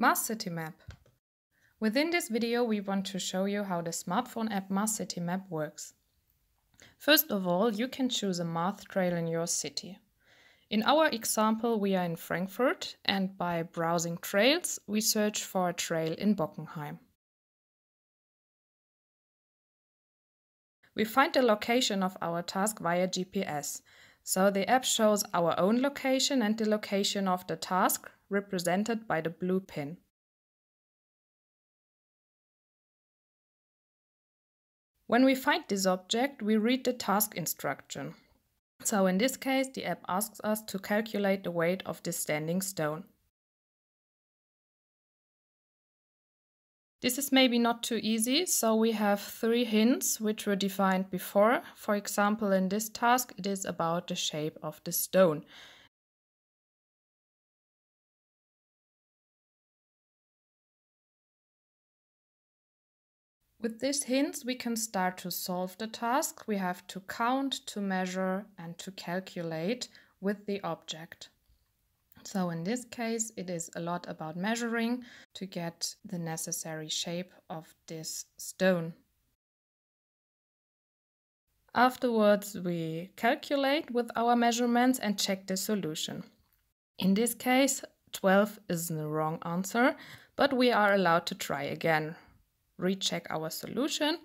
MathCityMap. Within this video we want to show you how the smartphone app MathCityMap works. First of all, you can choose a math trail in your city. In our example, we are in Frankfurt and by browsing trails, we search for a trail in Bockenheim. We find the location of our task via GPS, so the app shows our own location and the location of the task represented by the blue pin. When we find this object, we read the task instruction. So in this case, the app asks us to calculate the weight of this standing stone. This is maybe not too easy, so we have three hints which were defined before. For example, in this task, it is about the shape of the stone. With these hints, we can start to solve the task. We have to count, to measure, and to calculate with the object. So in this case, it is a lot about measuring to get the necessary shape of this stone. Afterwards, we calculate with our measurements and check the solution. In this case, 12 is the wrong answer, but we are allowed to try again recheck our solution.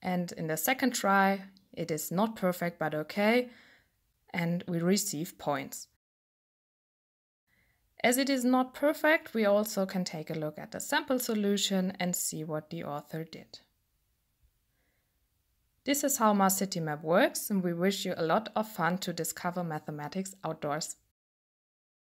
And in the second try, it is not perfect but okay, and we receive points. As it is not perfect, we also can take a look at the sample solution and see what the author did. This is how MathCityMap works, and we wish you a lot of fun to discover mathematics outdoors.